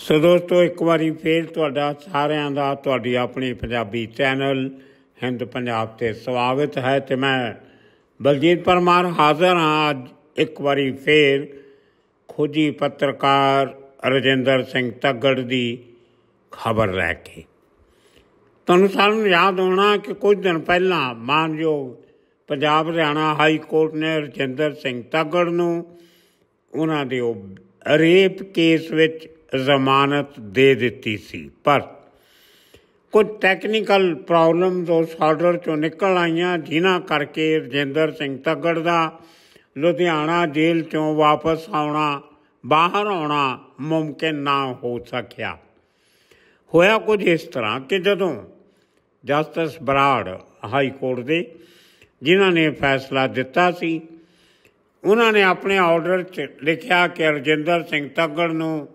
ਸੋ ਦੋਸਤੋ ਇੱਕ ਵਾਰੀ ਫੇਰ ਤੁਹਾਡਾ ਸਾਰਿਆਂ ਦਾ ਤੁਹਾਡੀ ਆਪਣੀ ਪੰਜਾਬੀ ਚੈਨਲ ਹਿੰਦ ਪੰਜਾਬ ਤੇ ਸਵਾਗਤ ਹੈ ਤੇ ਮੈਂ ਬਲਜੀਤ ਪਰਮਾਰ ਹਾਜ਼ਰ ਹਾਂ ਅੱਜ ਇੱਕ ਵਾਰੀ ਫੇਰ ਖੋਜੀ ਪੱਤਰਕਾਰ ਰਜਿੰਦਰ ਸਿੰਘ ਤੱਗੜ ਦੀ ਖਬਰ ਲੈ ਕੇ। ਤੁਹਾਨੂੰ ਸਾਰਿਆਂ ਨੂੰ ਯਾਦ ਹੋਣਾ ਕਿ ਕੁਝ ਦਿਨ ਪਹਿਲਾਂ ਮਾਨਯੋਗ ਪੰਜਾਬ ਹਰਿਆਣਾ ਹਾਈ ਕੋਰਟ ਨੇ ਰਜਿੰਦਰ ਸਿੰਘ ਤੱਗੜ ਨੂੰ ਉਹਨਾਂ ਦੇ ਉਹ ਰੇਪ ਕੇਸ ਵਿੱਚ ਜ਼ਮਾਨਤ ਦੇ ਦਿੱਤੀ ਸੀ, ਪਰ ਕੁਝ ਟੈਕਨੀਕਲ ਪ੍ਰੋਬਲਮਸ ਉਸ ਆਰਡਰ ਚੋਂ ਨਿਕਲ ਆਈਆਂ, ਜਿਨ੍ਹਾਂ ਕਰਕੇ ਰਜਿੰਦਰ ਸਿੰਘ ਤੱਗੜ ਦਾ ਲੁਧਿਆਣਾ ਜੇਲ੍ਹ ਚੋਂ ਵਾਪਸ ਆਉਣਾ, ਬਾਹਰ ਆਉਣਾ ਮੁਮਕਿਨ ਨਾ ਹੋ ਸਕਿਆ। ਹੋਇਆ ਕੁਝ ਇਸ ਤਰ੍ਹਾਂ ਕਿ ਜਦੋਂ ਜਸਟਿਸ ਬਰਾੜ ਹਾਈ ਕੋਰਟ ਦੇ, ਜਿਨ੍ਹਾਂ ਨੇ ਫੈਸਲਾ ਦਿੱਤਾ ਸੀ, ਉਹਨਾਂ ਨੇ ਆਪਣੇ ਆਰਡਰ 'ਚ ਲਿਖਿਆ ਕਿ ਰਜਿੰਦਰ ਸਿੰਘ ਤੱਗੜ ਨੂੰ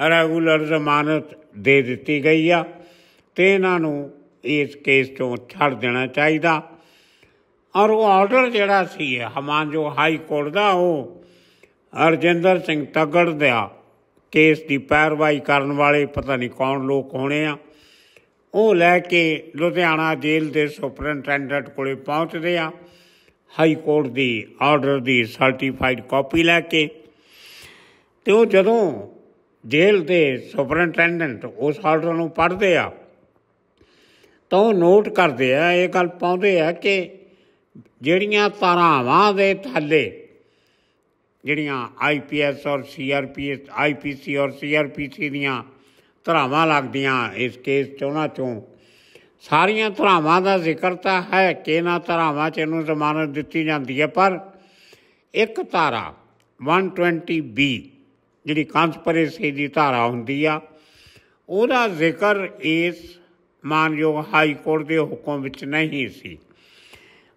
ਰੈਗੂਲਰ ਜ਼ਮਾਨਤ ਦੇ ਦਿੱਤੀ ਗਈ ਆ ਤੇ ਇਹਨਾਂ ਨੂੰ ਇਸ ਕੇਸ ਤੋਂ ਛੱਡ ਦੇਣਾ ਚਾਹੀਦਾ। ਔਰ ਉਹ ਆਰਡਰ ਜਿਹੜਾ ਸੀ, ਹਮਾਨਜੋ ਹਾਈ ਕੋਰਟ ਦਾ, ਉਹ ਰਜਿੰਦਰ ਸਿੰਘ ਤਗੜ ਦਾ ਕੇਸ ਦੀ ਪੈਰਵਾਈ ਕਰਨ ਵਾਲੇ ਪਤਾ ਨਹੀਂ ਕੌਣ ਲੋਕ ਹੋਣੇ ਆ। ਉਹ ਲੈ ਕੇ ਲੁਧਿਆਣਾ ਜੇਲ੍ਹ ਦੇ ਸੁਪਰਡੈਂਟੈਂਡੈਂਟ ਕੋਲੇ ਪਹੁੰਚਦੇ ਆ। ਹਾਈ ਕੋਰਟ ਦੀ ਆਰਡਰ ਦੀ ਸਰਟੀਫਾਈਡ ਕਾਪੀ ਲੈ ਕੇ। ਤੇ ਉਹ ਜਦੋਂ ਜੇਲ੍ਹ ਦੇ ਸੁਪਰਡੈਂਟੈਂਡੈਂਟ ਉਸ ਆਰਡਰ ਨੂੰ ਪੜ੍ਹਦੇ ਆ, ਤਾਂ ਉਹ ਨੋਟ ਕਰਦੇ ਆ, ਇਹ ਗੱਲ ਪਾਉਂਦੇ ਆ ਕਿ ਜਿਹੜੀਆਂ ਧਾਰਾਵਾਂ ਦੇ ਥੱਲੇ ਜਿਹੜੀਆਂ ਆਈਪੀਐਸ ਔਰ ਸੀਆਰਪੀਐਸ ਆਈਪੀਸੀ ਔਰ ਸੀਆਰਪੀਸੀ ਦੀਆਂ ਧਰਾਵਾਂ ਲੱਗਦੀਆਂ ਇਸ ਕੇਸ 'ਚ ਉਹਨਾਂ ਚੋਂ, ਸਾਰੀਆਂ ਧਰਾਵਾਂ ਦਾ ਜ਼ਿਕਰ ਤਾਂ ਹੈ ਕਿ ਇਹਨਾਂ ਧਰਾਵਾਂ 'ਚ ਇਹਨੂੰ ਜ਼ਮਾਨਤ ਦਿੱਤੀ ਜਾਂਦੀ ਹੈ, ਪਰ ਇੱਕ ਧਾਰਾ 120 ਬੀ ਜਿਹੜੀ ਕੰਸਪਰੇਸੀ ਦੀ ਧਾਰਾ ਹੁੰਦੀ ਆ, ਉਹਦਾ ਜ਼ਿਕਰ ਇਸ ਮਾਨਯੋਗ ਹਾਈ ਕੋਰਟ ਦੇ ਹੁਕਮ ਵਿੱਚ ਨਹੀਂ ਸੀ।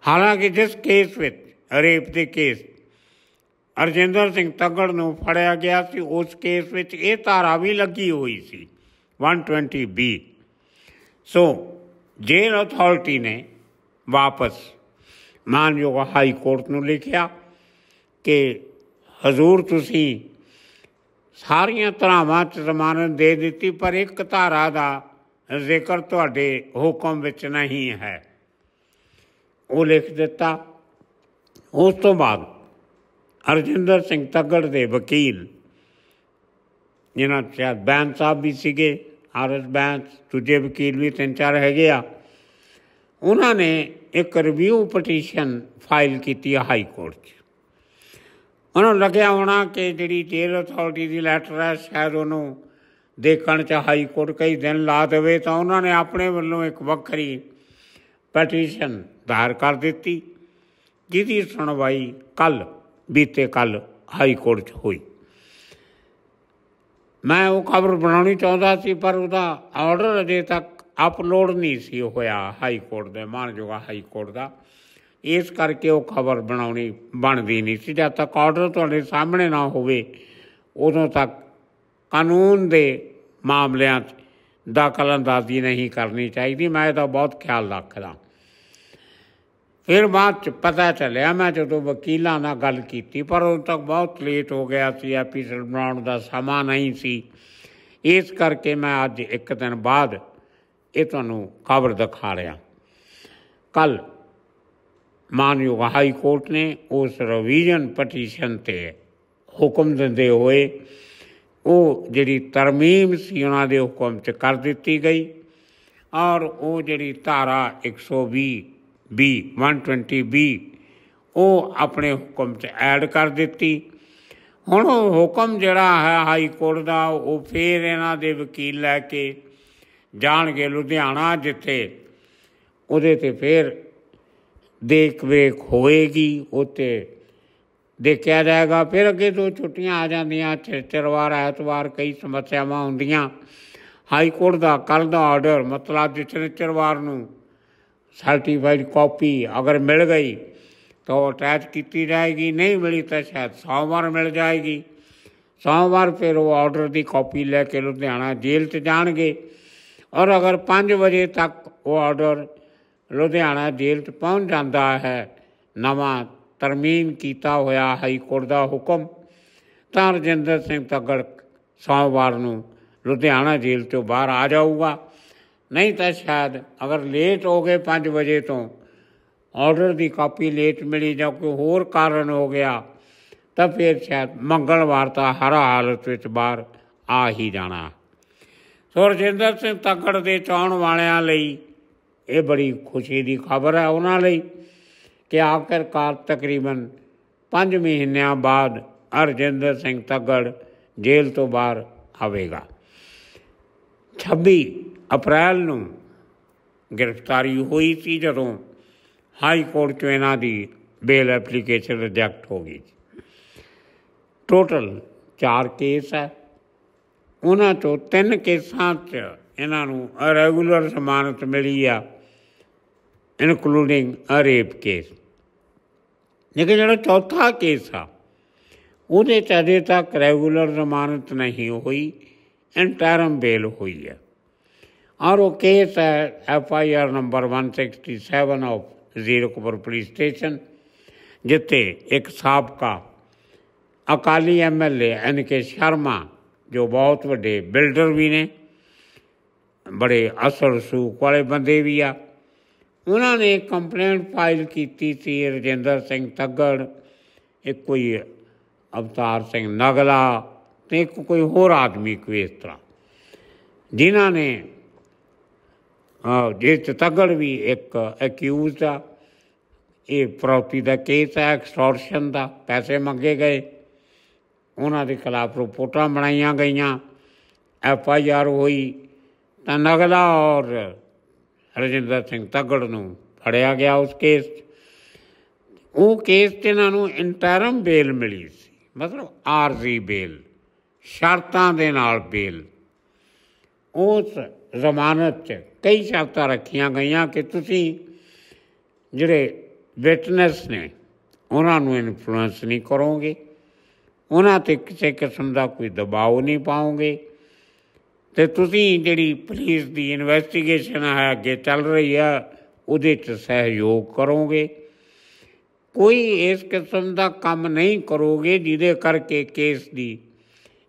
ਹਾਲਾਂਕਿ ਜਿਸ ਕੇਸ ਵਿੱਚ, ਰੇਪ ਦੇ ਕੇਸ, ਅਰਜਿੰਦਰ ਸਿੰਘ ਤੱਗੜ ਨੂੰ ਫੜਿਆ ਗਿਆ ਸੀ, ਉਸ ਕੇਸ ਵਿੱਚ ਇਹ ਧਾਰਾ ਵੀ ਲੱਗੀ ਹੋਈ ਸੀ 120 ਬੀ। ਸੋ ਜੇਲ੍ਹ ਅਥਾਰਟੀ ਨੇ ਵਾਪਸ ਮਾਨਯੋਗ ਹਾਈ ਕੋਰਟ ਨੂੰ ਲਿਖਿਆ ਕਿ, ਹਜ਼ੂਰ ਤੁਸੀਂ ਸਾਰੀਆਂ ਧਾਰਾਵਾਂ 'ਚ ਜ਼ਮਾਨਤ ਦੇ ਦਿੱਤੀ, ਪਰ ਇੱਕ ਧਾਰਾ ਦਾ ਜ਼ਿਕਰ ਤੁਹਾਡੇ ਹੁਕਮ ਵਿੱਚ ਨਹੀਂ ਹੈ। ਉਹ ਲਿਖ ਦਿੱਤਾ, ਉਸ ਤੋਂ ਬਾਅਦ ਅਰਜਿੰਦਰ ਸਿੰਘ ਤੱਗੜ ਦੇ ਵਕੀਲ, ਜਿਨ੍ਹਾਂ ਸ਼ਾਇਦ ਬੈਂਸ ਸਾਹਿਬ ਵੀ ਸੀਗੇ, ਆਰਐਸ ਬੈਂਸ, ਦੂਜੇ ਵਕੀਲ ਵੀ ਤਿੰਨ ਚਾਰ ਹੈਗੇ ਆ, ਉਹਨਾਂ ਨੇ ਇੱਕ ਰਿਵਿਊ ਪਟੀਸ਼ਨ ਫਾਈਲ ਕੀਤੀ ਹਾਈ ਕੋਰਟ 'ਚ। ਉਹਨਾਂ ਨੂੰ ਲੱਗਿਆ ਹੋਣਾ ਕਿ ਜਿਹੜੀ ਜੇਲ੍ਹ ਅਥਾਰਟੀ ਦੀ ਲੈਟਰ ਹੈ, ਸ਼ਾਇਦ ਉਹਨੂੰ ਦੇਖਣ 'ਚ ਹਾਈ ਕੋਰਟ ਕਈ ਦਿਨ ਲਾ ਦੇਵੇ, ਤਾਂ ਉਹਨਾਂ ਨੇ ਆਪਣੇ ਵੱਲੋਂ ਇੱਕ ਵੱਖਰੀ ਪਟੀਸ਼ਨ ਦਾਇਰ ਕਰ ਦਿੱਤੀ, ਜਿਹਦੀ ਸੁਣਵਾਈ ਕੱਲ ਬੀਤੇ ਕੱਲ ਹਾਈ ਕੋਰਟ 'ਚ ਹੋਈ। ਮੈਂ ਉਹ ਖਬਰ ਬਣਾਉਣੀ ਚਾਹੁੰਦਾ ਸੀ, ਪਰ ਉਹਦਾ ਆਰਡਰ ਅਜੇ ਤੱਕ ਅਪਲੋਡ ਨਹੀਂ ਸੀ ਹੋਇਆ ਹਾਈ ਕੋਰਟ ਦੇ, ਮਾਨਯੋਗ ਹਾਈ ਕੋਰਟ ਦਾ। ਇਸ ਕਰਕੇ ਉਹ ਖਬਰ ਬਣਾਉਣੀ ਬਣਦੀ ਨਹੀਂ ਸੀ। ਜਦ ਤੱਕ ਆਰਡਰ ਤੁਹਾਡੇ ਸਾਹਮਣੇ ਨਾ ਹੋਵੇ, ਉਦੋਂ ਤੱਕ ਕਾਨੂੰਨ ਦੇ ਮਾਮਲਿਆਂ 'ਚ ਦਾਖਲ ਅੰਦਾਜ਼ੀ ਨਹੀਂ ਕਰਨੀ ਚਾਹੀਦੀ। ਮੈਂ ਇਹਦਾ ਬਹੁਤ ਖਿਆਲ ਰੱਖਦਾ। ਫਿਰ ਬਾਅਦ ਚ ਪਤਾ ਚੱਲਿਆ, ਮੈਂ ਜਦੋਂ ਵਕੀਲਾਂ ਨਾਲ ਗੱਲ ਕੀਤੀ, ਪਰ ਉਦੋਂ ਤੱਕ ਬਹੁਤ ਲੇਟ ਹੋ ਗਿਆ ਸੀ। ਐਪੀਸੋਡ ਬਣਾਉਣ ਦਾ ਸਮਾਂ ਨਹੀਂ ਸੀ। ਇਸ ਕਰਕੇ ਮੈਂ ਅੱਜ ਇੱਕ ਦਿਨ ਬਾਅਦ ਇਹ ਤੁਹਾਨੂੰ ਖਬਰ ਦਿਖਾ ਰਿਹਾ। ਕੱਲ ਮਾਨਯੋਗ ਹਾਈ ਕੋਰਟ ਨੇ ਉਸ ਰਿਵੀਜ਼ਨ ਪਟੀਸ਼ਨ ਤੇ ਹੁਕਮ ਦਿੰਦੇ ਹੋਏ ਉਹ ਜਿਹੜੀ ਤਰਮੀਮ ਸੀ ਉਹਨਾਂ ਦੇ ਹੁਕਮ 'ਚ ਕਰ ਦਿੱਤੀ ਗਈ ਔਰ ਉਹ ਜਿਹੜੀ ਧਾਰਾ 120 ਬੀ 120 ਬੀ ਉਹ ਆਪਣੇ ਹੁਕਮ 'ਚ ਐਡ ਕਰ ਦਿੱਤੀ। ਹੁਣ ਉਹ ਹੁਕਮ ਜਿਹੜਾ ਹੈ ਹਾਈ ਕੋਰਟ ਦਾ, ਉਹ ਫੇਰ ਇਹਨਾਂ ਦੇ ਵਕੀਲ ਲੈ ਕੇ ਜਾਣਗੇ ਲੁਧਿਆਣਾ ਜਿੱਥੇ ਉਹਦੇ ਤੇ ਫੇਰ ਦੇਖ ਵੇਖ ਹੋਏਗੀ, ਉੱਤੇ ਦੇਖਿਆ ਜਾਏਗਾ। ਫਿਰ ਅੱਗੇ ਤੋਂ ਛੁੱਟੀਆਂ ਆ ਜਾਂਦੀਆਂ ਚਰਵਾਰ, ਐਤਵਾਰ ਕਈ ਸਮੱਸਿਆਵਾਂ ਹੁੰਦੀਆਂ ਹਾਈ ਕੋਰਟ ਦਾ ਕੱਲ ਦਾ ਆਰਡਰ ਮਤਲਬ ਜਿਸ ਚਰਵਾਰ ਨੂੰ ਸਰਟੀਫਾਈਡ ਕਾਪੀ ਅਗਰ ਮਿਲ ਗਈ, ਤਾਂ ਉਹ ਅਟੈਚ ਕੀਤੀ ਜਾਏਗੀ। ਨਹੀਂ ਮਿਲੀ ਤਾਂ ਸ਼ਾਇਦ ਸੋਮਵਾਰ ਮਿਲ ਜਾਏਗੀ। ਸੋਮਵਾਰ ਫਿਰ ਉਹ ਆਰਡਰ ਦੀ ਕਾਪੀ ਲੈ ਕੇ ਲੁਧਿਆਣਾ ਜੇਲ੍ਹ 'ਚ ਜਾਣਗੇ। ਔਰ ਅਗਰ 5 ਵਜੇ ਤੱਕ ਉਹ ਆਰਡਰ ਲੁਧਿਆਣਾ ਜੇਲ੍ਹ 'ਚ ਪਹੁੰਚ ਜਾਂਦਾ ਹੈ। ਨਵਾਂ ਤਰਮੀਮ ਕੀਤਾ ਹੋਇਆ ਹਾਈ ਕੋਰਟ ਦਾ ਹੁਕਮ। ਤਾਂ ਰਜਿੰਦਰ ਸਿੰਘ ਤੱਗੜ ਸੋਮਵਾਰ ਨੂੰ ਲੁਧਿਆਣਾ ਜੇਲ੍ਹ ਤੋਂ ਬਾਹਰ ਆ ਜਾਊਗਾ। ਨਹੀਂ ਤਾਂ ਸ਼ਾਇਦ ਅਗਰ ਲੇਟ ਹੋ ਗਏ 5 ਵਜੇ ਤੋਂ ਆਰਡਰ ਦੀ ਕਾਪੀ ਲੇਟ ਮਿਲੀ ਜਾਂ ਕੋਈ ਹੋਰ ਕਾਰਨ ਹੋ ਗਿਆ, ਤਾਂ ਫਿਰ ਸ਼ਾਇਦ ਮੰਗਲਵਾਰ ਤਾਂ ਹਰ ਹਾਲਤ ਵਿੱਚ ਬਾਹਰ ਆ ਹੀ ਜਾਣਾ। ਸੋ ਰਜਿੰਦਰ ਸਿੰਘ ਤੱਕੜ ਦੇ ਚਾਹਣ ਵਾਲਿਆਂ ਲਈ ਇਹ ਬੜੀ ਖੁਸ਼ੀ ਦੀ ਖਬਰ ਹੈ ਉਹਨਾਂ ਲਈ ਕਿ ਆਖਰਕਾਰ ਤਕਰੀਬਨ 5 ਮਹੀਨਿਆਂ ਬਾਅਦ ਹਰਜਿੰਦਰ ਸਿੰਘ ਤੱਗੜ ਜੇਲ੍ਹ ਤੋਂ ਬਾਹਰ ਆਵੇਗਾ। 26 ਅਪ੍ਰੈਲ ਨੂੰ ਗ੍ਰਿਫਤਾਰੀ ਹੋਈ ਸੀ ਜਦੋਂ ਹਾਈ ਕੋਰਟ ਚੋਂ ਇਹਨਾਂ ਦੀ ਬੇਲ ਐਪਲੀਕੇਸ਼ਨ ਰਿਜੈਕਟ ਹੋ ਗਈ ਟੋਟਲ 4 ਕੇਸ ਹੈ। ਉਹਨਾਂ ਤੋਂ ਤਿੰਨ ਕੇਸਾਂ 'ਚ ਇਹਨਾਂ ਨੂੰ ਰੈਗੂਲਰ ਜ਼ਮਾਨਤ ਮਿਲੀ ਆ। Including uh rape case. ਲੇਕਿਨ ਜਿਹੜਾ ਚੌਥਾ ਕੇਸ ਆ, ਉਹਦੇ 'ਚ ਅਜੇ ਤੱਕ ਰੈਗੂਲਰ ਜ਼ਮਾਨਤ ਨਹੀਂ ਹੋਈ ਇੰਟਰਮ ਬੇਲ ਹੋਈ ਹੈ। ਔਰ ਉਹ ਕੇਸ ਹੈ F I R number 167 of Zirakpur police station, ਜਿੱਥੇ ਇੱਕ ਸਾਬਕਾ Akali MLA N K Sharma, ਜੋ ਬਹੁਤ ਵੱਡੇ ਬਿਲਡਰ ਵੀ ਨੇ, ਬੜੇ ਅਸਲ ਸੂਕ ਵਾਲੇ ਬੰਦੇ ਵੀ ਆ ਉਹਨਾਂ ਨੇ ਕੰਪਲੇਂਟ ਫਾਈਲ ਕੀਤੀ ਸੀ ਰਜਿੰਦਰ ਸਿੰਘ ਤੱਗੜ, ਇੱਕ ਕੋਈ ਅਵਤਾਰ ਸਿੰਘ ਨਗਲਾ ਤੇ ਇੱਕ ਕੋਈ ਹੋਰ ਆਦਮੀ ਕੋਈ ਇਸ ਤਰ੍ਹਾਂ। ਜਿਨ੍ਹਾਂ ਨੇ ਜਿਸ ਤੱਗੜ ਵੀ ਇੱਕ ਅਕਿਊਜ਼ਡ ਆ, ਇਹ ਪ੍ਰੋਪਰਟੀ ਦਾ ਕੇਸ ਹੈ ਐਕਸਟੋਰਸ਼ਨ ਦਾ, ਪੈਸੇ ਮੰਗੇ ਗਏ। ਉਹਨਾਂ ਦੇ ਖਿਲਾਫ ਰਿਪੋਰਟਾਂ ਬਣਾਈਆਂ ਗਈਆਂ। ਐਫ ਆਈ ਆਰ ਹੋਈ ਤਾਂ ਨਗਲਾ ਔਰ ਰਜਿੰਦਰ ਸਿੰਘ ਤੱਗੜ ਨੂੰ ਫੜਿਆ ਗਿਆ ਉਸ ਕੇਸ ਉਹ ਕੇਸ ਤੇ ਇਹਨਾਂ ਨੂੰ ਇੰਟਰਮ ਬੇਲ ਮਿਲੀ ਸੀ। ਮਤਲਬ ਆਰਜ਼ੀ ਬੇਲ ਸ਼ਰਤਾਂ ਦੇ ਨਾਲ ਬੇਲ ਉਸ ਜ਼ਮਾਨਤ 'ਚ ਕਈ ਸ਼ਰਤਾਂ ਰੱਖੀਆਂ ਗਈਆਂ ਕਿ ਤੁਸੀਂ ਜਿਹੜੇ ਵਿਟਨੈਸ ਨੇ, ਉਹਨਾਂ ਨੂੰ ਇਨਫਲੂਐਂਸ ਨਹੀਂ ਕਰੋਗੇ। ਉਹਨਾਂ ਤੇ ਕਿਸੇ ਕਿਸਮ ਦਾ ਕੋਈ ਦਬਾਅ ਨਹੀਂ ਪਾਓਗੇ। ਤੇ ਤੁਸੀਂ ਜਿਹੜੀ ਪੁਲਿਸ ਦੀ ਇਨਵੈਸਟੀਗੇਸ਼ਨ ਹੈ ਅੱਗੇ ਚੱਲ ਰਹੀ ਆ, ਉਹਦੇ 'ਚ ਸਹਿਯੋਗ ਕਰੋਗੇ। ਕੋਈ ਇਸ ਕਿਸਮ ਦਾ ਕੰਮ ਨਹੀਂ ਕਰੋਗੇ ਜਿਹਦੇ ਕਰਕੇ ਕੇਸ ਦੀ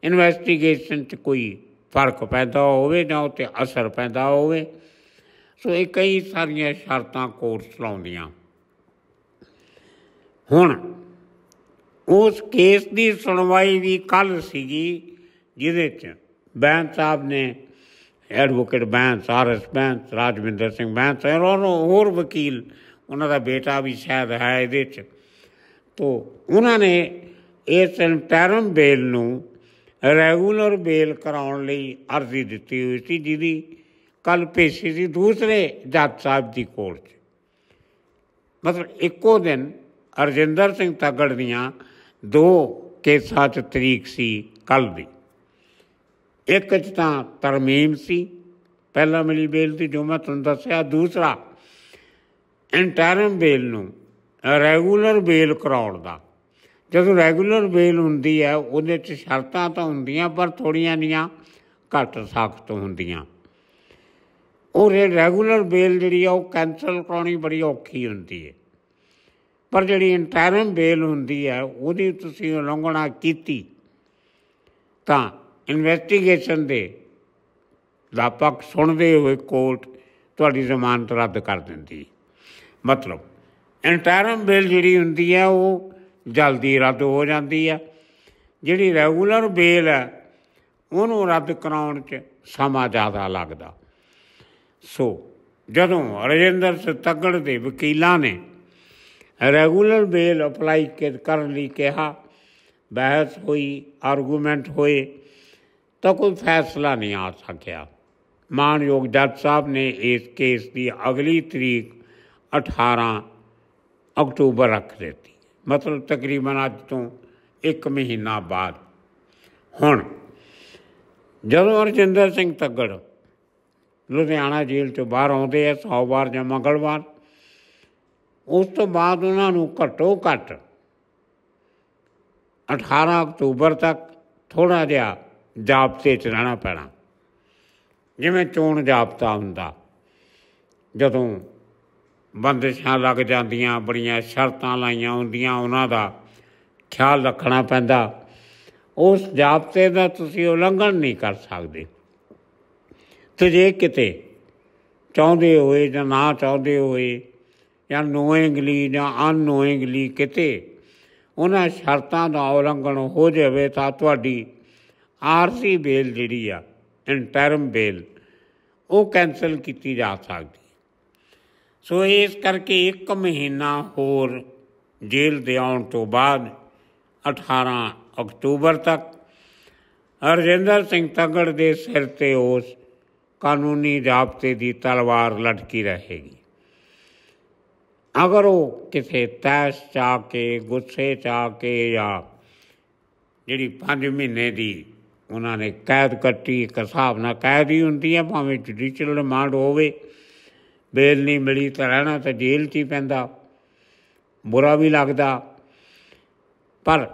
ਇਨਵੈਸਟੀਗੇਸ਼ਨ 'ਚ ਕੋਈ ਫ਼ਰਕ ਪੈਦਾ ਹੋਵੇ ਜਾਂ ਉਤੇ ਅਸਰ ਪੈਦਾ ਹੋਵੇ। ਸੋ ਇਹ ਕਈ ਸਾਰੀਆਂ ਸ਼ਰਤਾਂ ਕੋਰਟ ਲਾਉਂਦੀਆਂ। ਹੁਣ, ਉਸ ਕੇਸ ਦੀ ਸੁਣਵਾਈ ਵੀ ਕੱਲ ਸੀਗੀ, ਜਿਹਦੇ 'ਚ ਬੈਂਸ ਸਾਹਿਬ ਨੇ ਐਡਵੋਕੇਟ ਬੈਂਸ ਆਰਐਸ ਬੈਂਸ ਰਾਜਵਿੰਦਰ ਸਿੰਘ ਬੈਂਸ ਔਰ ਹੋਰ ਵਕੀਲ, ਉਹਨਾਂ ਦਾ ਬੇਟਾ ਵੀ ਸ਼ਾਇਦ ਹੈ ਇਹਦੇ 'ਚ। ਤੋਂ ਉਹਨਾਂ ਨੇ ਇਸ ਇੰਟਰਮ ਬੇਲ ਨੂੰ ਰੈਗੂਲਰ ਬੇਲ ਕਰਾਉਣ ਲਈ ਅਰਜ਼ੀ ਦਿੱਤੀ ਹੋਈ ਸੀ, ਜਿਹਦੀ ਕੱਲ ਪੇਸ਼ੀ ਸੀ ਦੂਸਰੇ ਜੱਜ ਸਾਹਿਬ ਦੀ ਕੋਰਟ 'ਚ। ਮਤਲਬ ਇੱਕੋ ਦਿਨ ਅਰਜਿੰਦਰ ਸਿੰਘ ਤਗੜ ਦੀਆਂ ਦੋ ਕੇਸਾਂ 'ਚ ਤਰੀਕ ਸੀ ਕੱਲ ਦੀ। ਇੱਕ 'ਚ ਤਾਂ ਤਰਮੀਮ ਸੀ। ਪਹਿਲਾ ਮਿਲੀ ਬੇਲ ਦੀ ਜੋ ਮੈਂ ਤੁਹਾਨੂੰ ਦੱਸਿਆ। ਦੂਸਰਾ ਇੰਟਰਮ ਬੇਲ ਨੂੰ ਰੈਗੂਲਰ ਬੇਲ ਕਰਾਉਣ ਦਾ। ਜਦੋਂ ਰੈਗੂਲਰ ਬੇਲ ਹੁੰਦੀ ਹੈ, ਉਹਦੇ 'ਚ ਸ਼ਰਤਾਂ ਤਾਂ ਹੁੰਦੀਆਂ, ਪਰ ਥੋੜੀਆਂ ਨੀਆਂ ਘੱਟ ਸਖਤ ਹੁੰਦੀਆਂ। ਉਹ ਰੈਗੂਲਰ ਬੇਲ ਜਿਹੜੀ ਆ, ਉਹ ਕੈਨਸਲ ਕਰਾਉਣੀ ਬੜੀ ਔਖੀ ਹੁੰਦੀ ਹੈ। ਪਰ ਜਿਹੜੀ ਇੰਟਰਮ ਬੇਲ ਹੁੰਦੀ ਹੈ, ਉਹਦੀ ਤੁਸੀਂ ਉਲੰਘਣਾ ਕੀਤੀ, ਤਾਂ ਇਨਵੈਸਟੀਗੇਸ਼ਨ ਦੇ ਦਾ ਪੱਖ ਸੁਣਦੇ ਹੋਏ ਕੋਰਟ ਤੁਹਾਡੀ ਜ਼ਮਾਨਤ ਰੱਦ ਕਰ ਦਿੰਦੀ। ਮਤਲਬ ਇੰਟਰਮ ਬੇਲ ਜਿਹੜੀ ਹੁੰਦੀ ਹੈ ਉਹ ਜਲਦੀ ਰੱਦ ਹੋ ਜਾਂਦੀ ਹੈ ਜਿਹੜੀ ਰੈਗੂਲਰ ਬੇਲ ਹੈ ਉਹਨੂੰ ਰੱਦ ਕਰਾਉਣ 'ਚ ਸਮਾਂ ਜ਼ਿਆਦਾ ਲੱਗਦਾ। ਸੋ, ਜਦੋਂ ਰਜਿੰਦਰ ਸਿੰਘ ਦੇ ਵਕੀਲਾਂ ਨੇ ਰੈਗੂਲਰ ਬੇਲ ਅਪਲਾਈ ਕਰਨ ਲਈ ਕਿਹਾ, ਬਹਿਸ ਹੋਈ ਆਰਗੂਮੈਂਟ ਹੋਏ ਤਾਂ ਕੋਈ ਫੈਸਲਾ ਨਹੀਂ ਆ ਸਕਿਆ। ਮਾਨਯੋਗ ਜੱਜ ਸਾਹਿਬ ਨੇ ਇਸ ਕੇਸ ਦੀ ਅਗਲੀ ਤਰੀਕ 18 ਅਕਤੂਬਰ ਰੱਖ ਦਿੱਤੀ। ਮਤਲਬ ਤਕਰੀਬਨ ਅੱਜ ਤੋਂ 1 ਮਹੀਨਾ ਬਾਅਦ। ਹੁਣ, ਜਦੋਂ ਅਰਜਿੰਦਰ ਸਿੰਘ ਤੱਗੜ ਲੁਧਿਆਣਾ ਜੇਲ੍ਹ ਤੋਂ ਬਾਹਰ ਆਉਂਦੇ ਆ ਸੋਮਵਾਰ ਜਾਂ ਮੰਗਲਵਾਰ, ਉਸ ਤੋਂ ਬਾਅਦ ਉਹਨਾਂ ਨੂੰ ਘੱਟੋ ਘੱਟ 18 ਅਕਤੂਬਰ ਤੱਕ ਥੋੜਾ ਜਿਹਾ ਜਾਪਤੇ 'ਚ ਰਹਿਣਾ ਪੈਣਾ। ਜਿਵੇਂ ਚੋਣ ਜਾਪਤਾ ਹੁੰਦਾ। ਜਦੋਂ ਬੰਦਸ਼ਾਂ ਲੱਗ ਜਾਂਦੀਆਂ, ਬੜੀਆਂ ਸ਼ਰਤਾਂ ਲਾਈਆਂ ਹੁੰਦੀਆਂ ਉਹਨਾਂ ਦਾ ਖਿਆਲ ਰੱਖਣਾ ਪੈਂਦਾ। ਉਸ ਜਾਪਤੇ ਦਾ ਤੁਸੀਂ ਉਲੰਘਣ ਨਹੀਂ ਕਰ ਸਕਦੇ। ਤੇ ਜੇ ਕਿਤੇ ਚਾਹੁੰਦੇ ਹੋਏ ਜਾਂ ਨਾ ਚਾਹੁੰਦੇ ਹੋਏ ਜਾਂ ਨੋਇੰਗਲੀ ਜਾਂ ਅਨਨੋਇੰਗਲੀ ਕਿਤੇ ਉਹਨਾਂ ਸ਼ਰਤਾਂ ਦਾ ਉਲੰਘਣ ਹੋ ਜਾਵੇ ਤਾਂ ਤੁਹਾਡੀ ਆਰਸੀ ਬੇਲ ਜਿਹੜੀ ਆ ਇੰਟਰਮ ਬੇਲ, ਉਹ ਕੈਨਸਲ ਕੀਤੀ ਜਾ ਸਕਦੀ ਸੋ ਇਸ ਕਰਕੇ 1 ਮਹੀਨਾ ਹੋਰ ਜੇਲ੍ਹ ਦੇ ਆਉਣ ਤੋਂ ਬਾਅਦ 18 ਅਕਤੂਬਰ ਤੱਕ ਹਰਜਿੰਦਰ ਸਿੰਘ ਤਗੜ ਦੇ ਸਿਰ ਤੇ ਉਸ ਕਾਨੂੰਨੀ ਜਾਬਤੇ ਦੀ ਤਲਵਾਰ ਲਟਕੀ ਰਹੇਗੀ। ਅਗਰ ਉਹ ਕਿਸੇ ਤੈਸ ਚਾ ਕੇ, ਗੁੱਸੇ ਚਾ ਕੇ ਜਾਂ ਜਿਹੜੀ 5 ਮਹੀਨੇ ਦੀ ਉਹਨਾਂ ਨੇ ਕੈਦ ਕੱਟੀ, ਇੱਕ ਹਿਸਾਬ ਨਾਲ ਕੈਦ ਹੀ ਹੁੰਦੀ ਹੈ ਭਾਵੇਂ ਜੁਡੀਸ਼ੀਅਲ ਰਿਮਾਂਡ ਹੋਵੇ। ਬੇਲ ਨਹੀਂ ਮਿਲੀ ਤਾਂ ਰਹਿਣਾ ਤਾਂ ਜੇਲ੍ਹ 'ਚ ਹੀ ਪੈਂਦਾ। ਬੁਰਾ ਵੀ ਲੱਗਦਾ। ਪਰ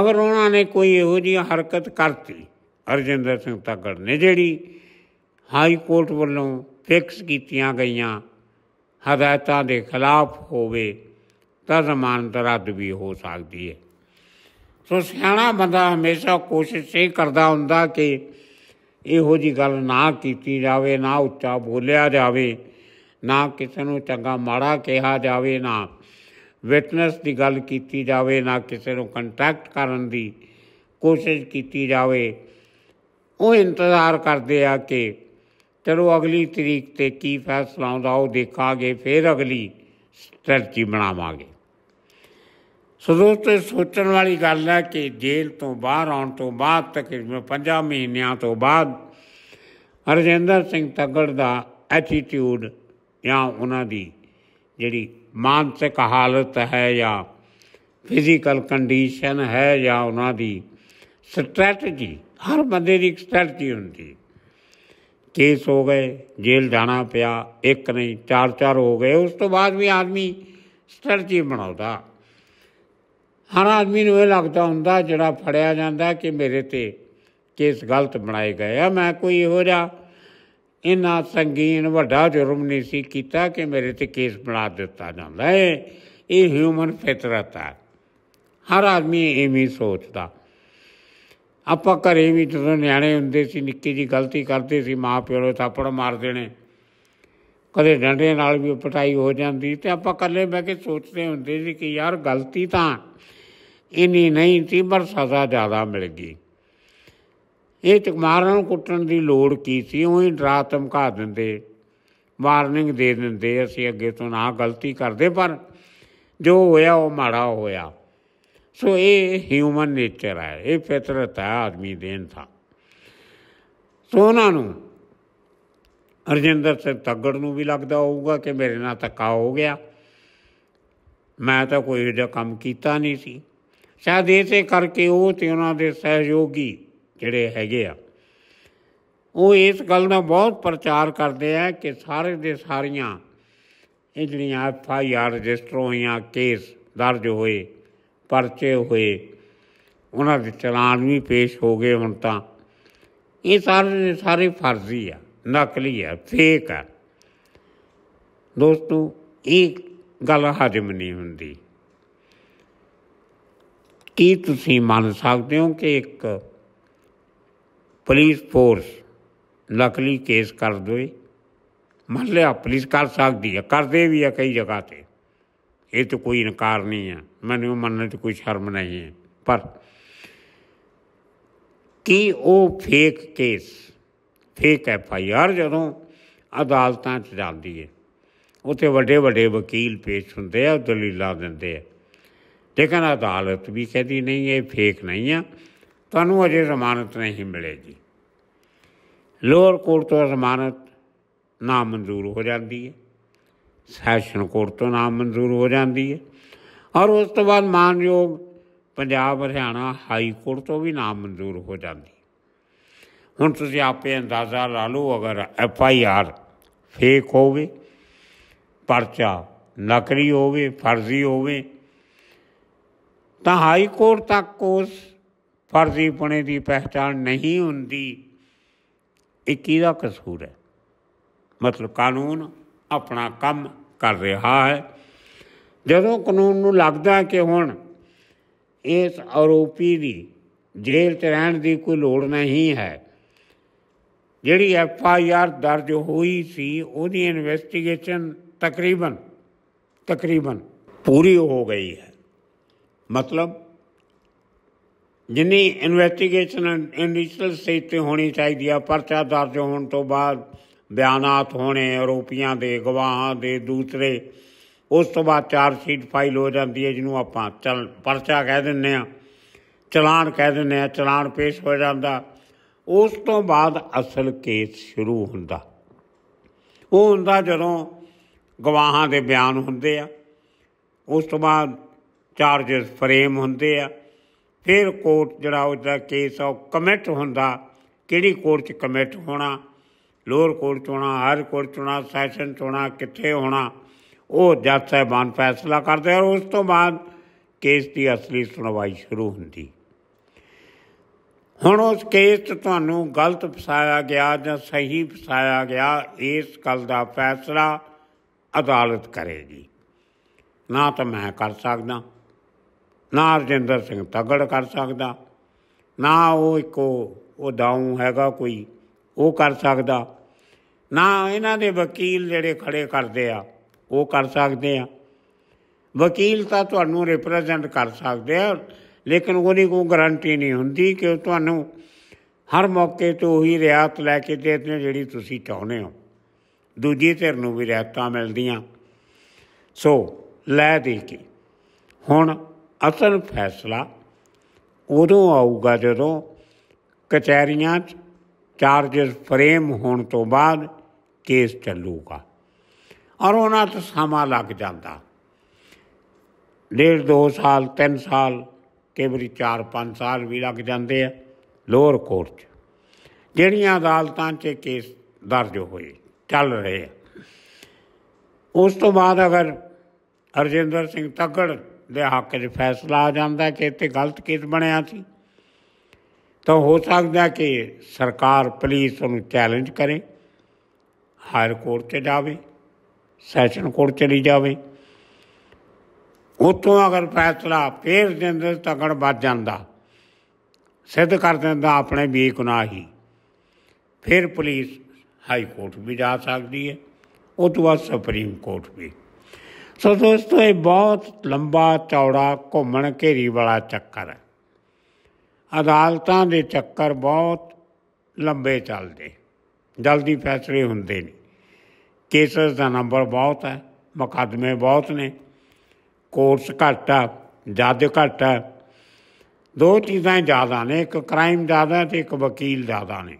ਅਗਰ ਉਹਨਾਂ ਨੇ ਕੋਈ ਇਹੋ ਜਿਹੀ ਹਰਕਤ ਕਰਤੀ ਅਰਜਿੰਦਰ ਸਿੰਘ ਤੱਗੜ ਨੇ ਜਿਹੜੀ ਹਾਈ ਕੋਰਟ ਵੱਲੋਂ ਫਿਕਸ ਕੀਤੀਆਂ ਗਈਆਂ ਹਦਾਇਤਾਂ ਦੇ ਖਿਲਾਫ ਹੋਵੇ, ਤਾਂ ਜ਼ਮਾਨਤ ਰੱਦ ਵੀ ਹੋ ਸਕਦੀ ਹੈ। ਸੋ ਸਿਆਣਾ ਬੰਦਾ ਹਮੇਸ਼ਾ ਕੋਸ਼ਿਸ਼ ਇਹ ਕਰਦਾ ਹੁੰਦਾ ਕਿ ਇਹੋ ਜੀ ਗੱਲ ਨਾ ਕੀਤੀ ਜਾਵੇ, ਨਾ ਉੱਚਾ ਬੋਲਿਆ ਜਾਵੇ, ਨਾ ਕਿਸੇ ਨੂੰ ਚੰਗਾ ਮਾੜਾ ਕਿਹਾ ਜਾਵੇ, ਨਾ ਵਿਟਨੈਸ ਦੀ ਗੱਲ ਕੀਤੀ ਜਾਵੇ, ਨਾ ਕਿਸੇ ਨੂੰ ਕੰਟੈਕਟ ਕਰਨ ਦੀ ਕੋਸ਼ਿਸ਼ ਕੀਤੀ ਜਾਵੇ। ਉਹ ਇੰਤਜ਼ਾਰ ਕਰਦੇ ਆ ਕਿ ਚਲੋ ਅਗਲੀ ਤਰੀਕ ਤੇ ਕੀ ਫੈਸਲਾ ਆਉਂਦਾ, ਉਹ ਦੇਖਾਂਗੇ, ਫਿਰ ਅਗਲੀ ਸਟ੍ਰੈਟਜੀ ਬਣਾਵਾਂਗੇ। ਸੋ ਦੋਸਤੋ ਸੋਚਣ ਵਾਲੀ ਗੱਲ ਹੈ ਕਿ ਜੇਲ੍ਹ ਤੋਂ ਬਾਹਰ ਆਉਣ ਤੋਂ ਬਾਅਦ ਤਕਰੀਬਨ 5 ਮਹੀਨਿਆਂ ਤੋਂ ਬਾਅਦ ਹਰਜਿੰਦਰ ਸਿੰਘ ਤੱਗੜ ਦਾ ਐਟੀਟਿਊਡ ਜਾਂ ਉਹਨਾਂ ਦੀ ਜਿਹੜੀ ਮਾਨਸਿਕ ਹਾਲਤ ਹੈ ਜਾਂ ਫਿਜ਼ੀਕਲ ਕੰਡੀਸ਼ਨ ਹੈ ਜਾਂ ਉਹਨਾਂ ਦੀ ਸਟ੍ਰੈਟਜੀ ਹਰ ਬੰਦੇ ਦੀ ਇੱਕ ਸਟ੍ਰੈਟਜੀ ਹੁੰਦੀ। ਕੇਸ ਹੋ ਗਏ, ਜੇਲ੍ਹ ਜਾਣਾ ਪਿਆ, ਇੱਕ ਨਹੀਂ ਚਾਰ ਚਾਰ ਹੋ ਗਏ, ਉਸ ਤੋਂ ਬਾਅਦ ਵੀ ਆਦਮੀ ਸਟ੍ਰੈਟਜੀ ਬਣਾਉਂਦਾ। ਹਰ ਆਦਮੀ ਨੂੰ ਇਹ ਲੱਗਦਾ ਹੁੰਦਾ ਜਿਹੜਾ ਫੜਿਆ ਜਾਂਦਾ ਕਿ ਮੇਰੇ ਤੇ ਕੇਸ ਗਲਤ ਬਣਾਏ ਗਏ ਆ। ਮੈਂ ਕੋਈ ਇਹੋ ਜਿਹਾ ਇਨਾ ਸੰਗੀਨ ਵੱਡਾ ਜੁਰਮ ਨਹੀਂ ਸੀ ਕੀਤਾ ਕਿ ਮੇਰੇ ਤੇ ਕੇਸ ਬਣਾ ਦਿੱਤਾ ਜਾਂਦਾ। ਹੈ ਇਹ ਹਿਊਮਨ ਫਿਤਰਤ ਹੈ ਹਰ ਆਦਮੀ ਐਵੇਂ ਸੋਚਦਾ। ਆਪਾਂ ਘਰੇ ਵੀ ਜਦੋਂ ਨਿਆਣੇ ਹੁੰਦੇ ਸੀ, ਨਿੱਕੀ ਜੀ ਗਲਤੀ ਕਰਦੇ ਸੀ ਮਾਂ ਪਿਓ ਨੂੰ ਥਾਪੜ ਮਾਰ ਦੇਣੇ। ਕਦੇ ਡੰਡੇ ਨਾਲ ਵੀ ਪਟਾਈ ਹੋ ਜਾਂਦੀ ਤੇ ਆਪਾਂ ਇਕੱਲੇ ਬਹਿ ਕੇ ਸੋਚਦੇ ਹੁੰਦੇ ਸੀ ਕਿ ਯਾਰ ਗਲਤੀ ਤਾਂ ਇਨੀ ਨਹੀਂ ਸੀ, ਪਰ ਸਜ਼ਾ ਜ਼ਿਆਦਾ ਮਿਲ ਗਈ। ਇਹ ਤੇ ਮਾਰਨ ਕੁੱਟਣ ਦੀ ਲੋੜ ਕੀ ਸੀ? ਉਹੀ ਡਰਾ ਧਮਕਾ ਦਿੰਦੇ, ਵਾਰਨਿੰਗ ਦੇ ਦਿੰਦੇ, ਅਸੀਂ ਅੱਗੇ ਤੋਂ ਨਾ ਗਲਤੀ ਕਰਦੇ, ਪਰ ਜੋ ਹੋਇਆ, ਉਹ ਮਾੜਾ ਹੋਇਆ। ਸੋ ਇਹ ਹਿਊਮਨ ਨੇਚਰ ਹੈ, ਇਹ ਫਿਤਰਤ ਹੈ ਆਦਮੀ ਦੇ ਇਨਸਾਨ ਸੋ ਉਹਨਾਂ ਨੂੰ ਅਰਜਿੰਦਰ ਸਿੰਘ ਤੱਗੜ ਨੂੰ ਵੀ ਲੱਗਦਾ ਹੋਊਗਾ ਕਿ ਮੇਰੇ ਨਾਲ ਧੱਕਾ ਹੋ ਗਿਆ। ਮੈਂ ਤਾਂ ਕੋਈ ਇਹਦਾ ਕੰਮ ਕੀਤਾ ਨਹੀਂ ਸੀ। ਸ਼ਾਇਦ ਇਸੇ ਕਰਕੇ ਉਹ ਤੇ ਉਹਨਾਂ ਦੇ ਸਹਿਯੋਗੀ ਜਿਹੜੇ ਹੈਗੇ ਆ। ਉਹ ਇਸ ਗੱਲ ਦਾ ਬਹੁਤ ਪ੍ਰਚਾਰ ਕਰਦੇ ਆ ਕਿ ਸਾਰੇ ਦੇ ਸਾਰੀਆਂ ਇਹ ਜਿਹੜੀਆਂ ਐਫ ਆਈ ਆਰ ਰਜਿਸਟਰ ਹੋਈਆਂ, ਕੇਸ ਦਰਜ ਹੋਏ, ਪਰਚੇ ਹੋਏ, ਉਹਨਾਂ ਦੇ ਚਲਾਨ ਵੀ ਪੇਸ਼ ਹੋ ਗਏ ਹੁਣ ਤਾਂ। ਇਹ ਸਾਰੇ ਦੇ ਸਾਰੇ ਫਰਜ਼ੀ ਆ, ਨਕਲੀ ਆ ਫੇਕ ਆ। ਦੋਸਤੋ, ਇਹ ਗੱਲ ਹਜਮ ਨਹੀਂ ਹੁੰਦੀ। ਕੀ ਤੁਸੀਂ ਮੰਨ ਸਕਦੇ ਹੋ ਕਿ ਇੱਕ ਪੁਲਿਸ ਫੋਰਸ ਨਕਲੀ ਕੇਸ ਕਰ ਦੋਏ? ਮੰਨ ਲਿਆ ਪੁਲਿਸ ਕਰ ਸਕਦੀ ਹੈ ਕਰਦੇ ਵੀ ਆ ਕਈ ਜਗ੍ਹਾ ਤੇ। ਇਹ ਤਾਂ ਕੋਈ ਇਨਕਾਰ ਨਹੀਂ ਹੈ ਮੈਨੂੰ ਮੰਨਣ 'ਚ ਕੋਈ ਸ਼ਰਮ ਨਹੀਂ ਹੈ ਪਰ ਕੀ ਉਹ fake case fake F I R ਜਦੋਂ ਅਦਾਲਤਾਂ 'ਚ ਜਾਂਦੀ ਹੈ ਉੱਥੇ ਵੱਡੇ ਵੱਡੇ ਵਕੀਲ ਪੇਸ਼ ਹੁੰਦੇ ਆ ਦਲੀਲਾਂ ਦਿੰਦੇ ਆ। ਲੇਕਿਨ ਅਦਾਲਤ ਵੀ ਕਹਿੰਦੀ ਨਹੀਂ, ਇਹ ਫੇਕ ਨਹੀਂ ਆ, ਤੁਹਾਨੂੰ ਅਜੇ ਜ਼ਮਾਨਤ ਨਹੀਂ ਮਿਲੇਗੀ। ਲੋਅਰ ਕੋਰਟ ਤੋਂ ਜ਼ਮਾਨਤ ਨਾ ਮਨਜ਼ੂਰ ਹੋ ਜਾਂਦੀ ਹੈ। ਸੈਸ਼ਨ ਕੋਰਟ ਤੋਂ ਨਾ ਮਨਜ਼ੂਰ ਹੋ ਜਾਂਦੀ ਹੈ। ਔਰ ਉਸ ਤੋਂ ਬਾਅਦ ਮਾਨਯੋਗ ਪੰਜਾਬ ਹਰਿਆਣਾ ਹਾਈ ਕੋਰਟ ਤੋਂ ਵੀ ਨਾ ਮਨਜ਼ੂਰ ਹੋ ਜਾਂਦੀ ਹੁਣ ਤੁਸੀਂ ਆਪੇ ਅੰਦਾਜ਼ਾ ਲਾ ਲਓ, ਅਗਰ ਐਫ ਆਈ ਆਰ ਫੇਕ ਹੋਵੇ, ਪਰਚਾ ਨਕਲੀ ਹੋਵੇ, ਫਰਜ਼ੀ ਹੋਵੇ ਤਾਂ ਹਾਈ ਕੋਰਟ ਤੱਕ ਉਸ ਫਰਜ਼ੀਪਣੇ ਦੀ ਪਹਿਚਾਣ ਨਹੀਂ ਹੁੰਦੀ। ਇਹ ਕਿਹਦਾ ਕਸੂਰ ਹੈ। ਮਤਲਬ ਕਾਨੂੰਨ ਆਪਣਾ ਕੰਮ ਕਰ ਰਿਹਾ ਹੈ। ਜਦੋਂ ਕਾਨੂੰਨ ਨੂੰ ਲੱਗਦਾ ਕਿ ਹੁਣ ਇਸ ਆਰੋਪੀ ਦੀ ਜੇਲ੍ਹ 'ਚ ਰਹਿਣ ਦੀ ਕੋਈ ਲੋੜ ਨਹੀਂ ਹੈ, ਜਿਹੜੀ ਐਫ ਆਈ ਆਰ ਦਰਜ ਹੋਈ ਸੀ, ਉਹਦੀ ਇਨਵੈਸਟੀਗੇਸ਼ਨ ਤਕਰੀਬਨ ਤਕਰੀਬਨ ਪੂਰੀ ਹੋ ਗਈ ਹੈ। ਮਤਲਬ ਜਿੰਨੀ ਇਨਵੈਸਟੀਗੇਸ਼ਨ ਇਨੀਸ਼ੀਅਲ ਸਟੇਜ ਤੇ ਹੋਣੀ ਚਾਹੀਦੀ ਆ, ਪਰਚਾ ਦਰਜ ਹੋਣ ਤੋਂ ਬਾਅਦ ਬਿਆਨਾਤ ਹੋਣੇ, ਆਰੋਪੀਆਂ ਦੇ, ਗਵਾਹਾਂ ਦੇ, ਦੂਸਰੇ, ਉਸ ਤੋਂ ਬਾਅਦ ਚਾਰ ਸ਼ੀਟ ਫਾਈਲ ਹੋ ਜਾਂਦੀ ਹੈ ਜਿਹਨੂੰ ਆਪਾਂ ਚਲ, ਪਰਚਾ ਕਹਿ ਦਿੰਨੇ ਆ ਚਲਾਨ ਕਹਿ ਦਿੰਨੇ ਆ ਚਲਾਨ ਪੇਸ਼ ਹੋ ਜਾਂਦਾ। ਉਸ ਤੋਂ ਬਾਅਦ ਅਸਲ ਕੇਸ ਸ਼ੁਰੂ ਹੁੰਦਾ। ਉਹ ਹੁੰਦਾ ਜਦੋਂ ਗਵਾਹਾਂ ਦੇ ਬਿਆਨ ਹੁੰਦੇ ਆ। ਉਸ ਤੋਂ ਬਾਅਦ ਚਾਰजेस ਫਰੇਮ ਹੁੰਦੇ ਆ। ਫਿਰ ਕੋਰਟ ਜਿਹੜਾ ਉਹਦਾ ਕੇਸ ਆ ਕਮਿਟ ਹੁੰਦਾ, ਕਿਹੜੀ ਕੋਰਟ 'ਚ ਕਮਿਟ ਹੋਣਾ, ਲੋਅਰ ਕੋਰਟ 'ਚ ਹੋਣਾ, ਹਾਇਰ ਕੋਰਟ 'ਚ ਹੋਣਾ, ਸੈਸ਼ਨ 'ਚ ਹੋਣਾ, ਕਿੱਥੇ ਹੋਣਾ, ਉਹ ਜੱਜ ਸਾਹਿਬਾਨ ਫੈਸਲਾ ਕਰਦੇ ਔਰ ਉਸ ਤੋਂ ਬਾਅਦ ਕੇਸ ਦੀ ਅਸਲੀ ਸੁਣਵਾਈ ਸ਼ੁਰੂ ਹੁੰਦੀ। ਹੁਣ ਉਸ ਕੇਸ 'ਚ ਤੁਹਾਨੂੰ ਗਲਤ ਫਸਾਇਆ ਗਿਆ ਜਾਂ ਸਹੀ ਫਸਾਇਆ ਗਿਆ, ਇਸ ਗੱਲ ਦਾ ਫੈਸਲਾ ਅਦਾਲਤ ਕਰੇਗੀ। ਨਾ ਤਾਂ ਮੈਂ ਕਰ ਸਕਦਾ। ਨਾ ਰਜਿੰਦਰ ਸਿੰਘ ਤਗੜ ਕਰ ਸਕਦਾ, ਨਾ ਉਹ ਇੱਕੋ ਉਹ ਦਾਉ ਹੈਗਾ ਕੋਈ, ਉਹ ਕਰ ਸਕਦਾ। ਨਾ ਇਹਨਾਂ ਦੇ ਵਕੀਲ ਜਿਹੜੇ ਖੜੇ ਕਰਦੇ ਆ, ਉਹ ਕਰ ਸਕਦੇ ਆ। ਵਕੀਲ ਤਾਂ ਤੁਹਾਨੂੰ ਰਿਪਰੈਜ਼ੈਂਟ ਕਰ ਸਕਦੇ ਆ, ਲੇਕਿਨ ਉਹਦੀ ਕੋਈ ਗਾਰੰਟੀ ਨਹੀਂ ਹੁੰਦੀ ਕਿ ਉਹ ਤੁਹਾਨੂੰ ਹਰ ਮੌਕੇ ਤੋਂ ਉਹੀ ਰਿਆਤ ਲੈ ਕੇ ਦੇਦੇ ਜਿਹੜੀ ਤੁਸੀਂ ਚਾਹੁੰਦੇ ਹੋ। ਦੂਜੀ ਧਿਰ ਨੂੰ ਵੀ ਰਿਆਤਾਂ ਮਿਲਦੀਆਂ। ਸੋ, ਲੈ ਦੇ ਕੇ। ਹੁਣ ਅਸਲ ਫੈਸਲਾ ਉਦੋਂ ਆਊਗਾ ਜਦੋਂ ਕਚਹਿਰੀਆਂ 'ਚ ਚਾਰजेस ਫਰੇਮ ਹੋਣ ਤੋਂ ਬਾਅਦ ਕੇਸ ਚੱਲੂਗਾ। ਔਰ ਉਹਨਾਂ ਤੋਂ ਸਮਾਂ ਲੱਗ ਜਾਂਦਾ। ਡੇਢ ਦੋ ਸਾਲ, ਤਿੰਨ ਸਾਲ, ਕਈ ਵਾਰੀ 4-5 ਸਾਲ ਵੀ ਲੱਗ ਜਾਂਦੇ ਆ ਲੋਅਰ ਕੋਰਟ 'ਚ। ਜਿਹੜੀਆਂ ਅਦਾਲਤਾਂ 'ਚ ਕੇਸ ਦਰਜ ਹੋਏ, ਚੱਲ ਰਹੇ ਆ। ਉਸ ਤੋਂ ਬਾਅਦ ਅਗਰ ਅਰਜਿੰਦਰ ਸਿੰਘ ਤੱਕੜ ਦੇ ਹੱਕ 'ਚ ਫੈਸਲਾ ਆ ਜਾਂਦਾ ਕਿ ਇੱਥੇ ਗਲਤ ਕੇਸ ਬਣਿਆ ਸੀ। ਤਾਂ ਹੋ ਸਕਦਾ ਕਿ ਸਰਕਾਰ ਪੁਲਿਸ ਨੂੰ ਚੈਲੰਜ ਕਰੇ ਹਾਇਰ ਕੋਰਟ 'ਚ ਜਾਵੇ ਸੈਸ਼ਨ ਕੋਰਟ ਚਲੀ ਜਾਵੇ। ਉਤੋਂ ਅਗਰ ਫੈਸਲਾ ਫੇਰ ਦਿੰਦੇ ਤਗੜ ਵੱਜ ਜਾਂਦਾ। ਸਿੱਧ ਕਰ ਦਿੰਦਾ ਆਪਣੇ ਵੀ ਗੁਨਾਹੀ ਫਿਰ ਪੁਲਿਸ ਹਾਈ ਕੋਰਟ ਵੀ ਜਾ ਸਕਦੀ ਹੈ, ਉਹ ਤੋਂ ਬਾਅਦ ਸੁਪਰੀਮ ਕੋਰਟ ਵੀ। ਸੋ ਦੋਸਤੋ, ਇਹ ਬਹੁਤ ਲੰਬਾ ਚੌੜਾ ਘੁੰਮਣ ਘੇਰੀ ਵਾਲਾ ਚੱਕਰ ਹੈ। ਅਦਾਲਤਾਂ ਦੇ ਚੱਕਰ ਬਹੁਤ ਲੰਬੇ ਚੱਲਦੇ। ਜਲਦੀ ਫੈਸਲੇ ਹੁੰਦੇ ਨਹੀਂ ਕੇਸਸ ਦਾ ਨੰਬਰ ਬਹੁਤ ਹੈ, ਮੁਕੱਦਮੇ ਬਹੁਤ ਨੇ। ਕੋਰਸ ਘੱਟ ਆ ਜੱਜ ਘੱਟ ਆ ਦੋ ਚੀਜ਼ਾਂ ਜ਼ਿਆਦਾ ਨੇ, ਇੱਕ ਕ੍ਰਾਈਮ ਜ਼ਿਆਦਾ ਤੇ ਇੱਕ ਵਕੀਲ ਜ਼ਿਆਦਾ ਨੇ।